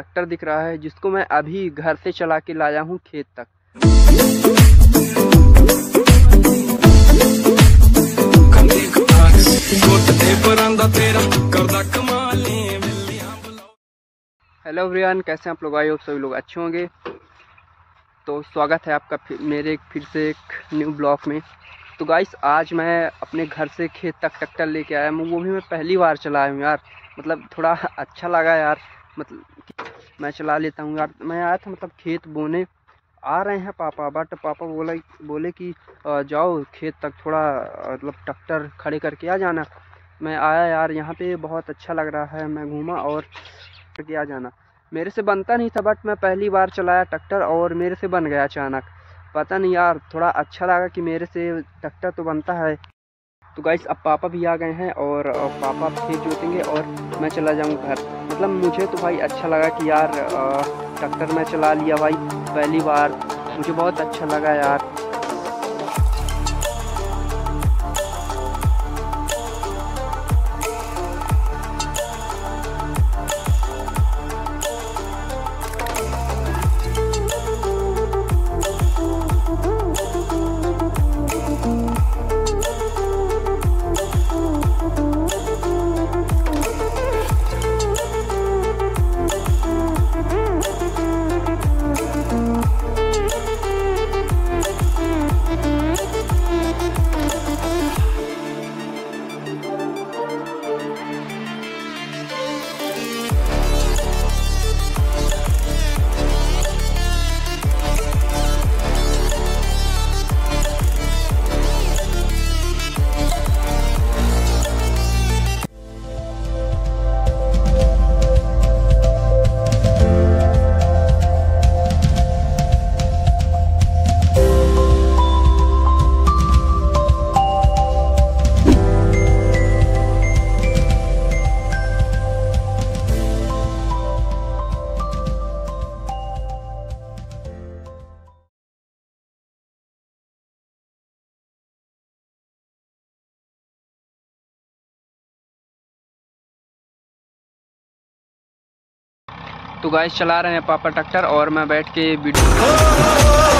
Tractor दिख रहा है जिसको मैं अभी घर से चला के लाया हूँ खेत तक। हेलो एवरीवन कैसे आप लोग? आए हो सभी लोग अच्छे होंगे। तो स्वागत है आपका फिर, मेरे फिर से एक न्यू ब्लॉग में। तो गाइस आज मैं अपने घर से खेत तक ट्रैक्टर लेके आया हूँ। वो भी मैं पहली बार चलाया हूँ यार। मतलब थोड़ा अच्छा लगा यार। मतलब मैं चला लेता हूँ यार। मैं आया था मतलब खेत बोने। आ रहे हैं पापा बट पापा बोला बोले कि जाओ खेत तक थोड़ा मतलब ट्रैक्टर खड़े करके आ जाना। मैं आया यार, यहाँ पे बहुत अच्छा लग रहा है, मैं घूमा और के आ जाना। मेरे से बनता नहीं था बट मैं पहली बार चलाया ट्रैक्टर और मेरे से बन गया अचानक। पता नहीं यार, थोड़ा अच्छा लगा कि मेरे से ट्रैक्टर तो बनता है। तो गाइस अब पापा भी आ गए हैं और पापा फिर जोतेंगे और मैं चला जाऊँ घर। मतलब मुझे तो भाई अच्छा लगा कि यार ट्रैक्टर मैं चला लिया भाई पहली बार। मुझे बहुत अच्छा लगा यार। तो गाइस चला रहे हैं पापा ट्रैक्टर और मैं बैठ के वीडियो